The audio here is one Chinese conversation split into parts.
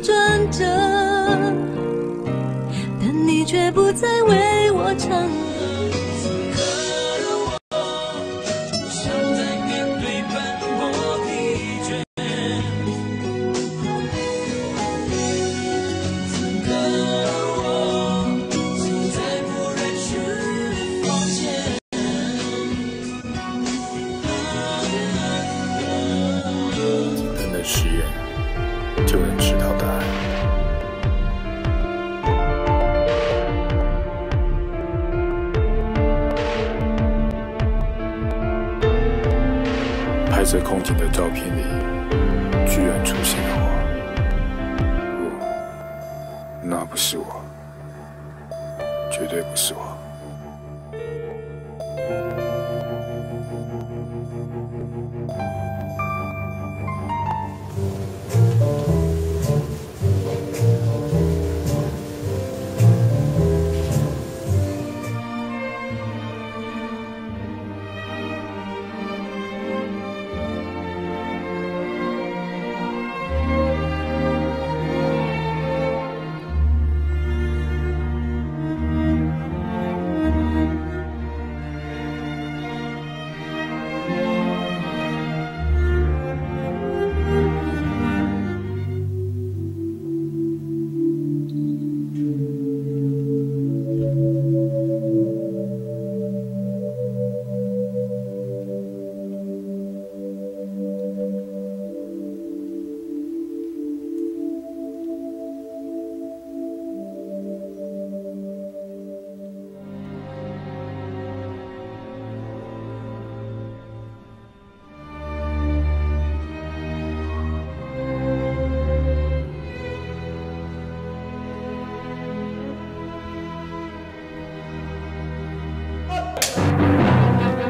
转折但你却不再为我唱歌。这空景的照片里，居然出现了我。不，那不是我，绝对不是我。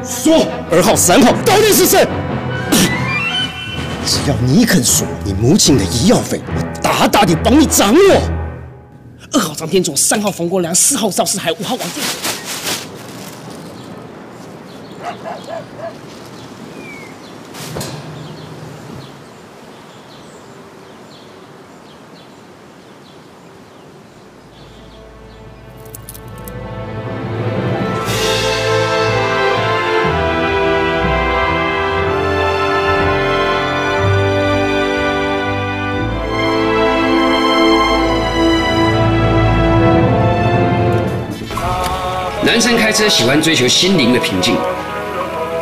说二号、三号到底是谁？只要你肯说你母亲的医药费，我大大的帮你掌握。二号张天佐，三号冯国良，四号赵四海，五号王建。男生开车喜欢追求心灵的平静，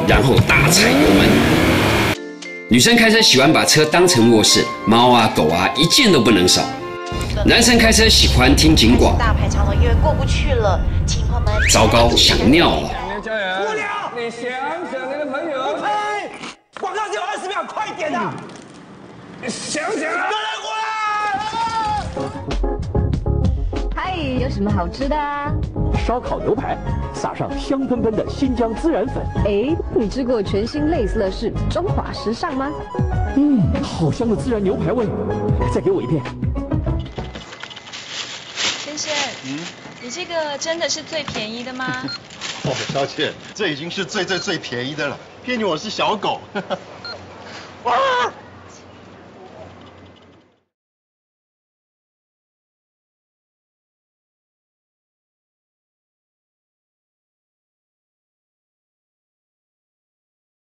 然后大踩油门；女生开车喜欢把车当成卧室，猫啊狗啊一件都不能少。男生开车喜欢听警广，大排长龙，因为过不去了，请朋友们。糟糕，想尿了。无聊，你想想你的朋友。我呸！广告只有二十秒，快点啊！想想啊！过来嗨，有什么好吃的啊？烧烤牛排，撒上香喷喷的新疆孜然粉。哎，你吃过全新类似的是中华时尚吗？嗯，好香的孜然牛排味，再给我一片。先生，嗯，你这个真的是最便宜的吗？哦，小姐，这已经是最最最便宜的了，骗你我是小狗。哇！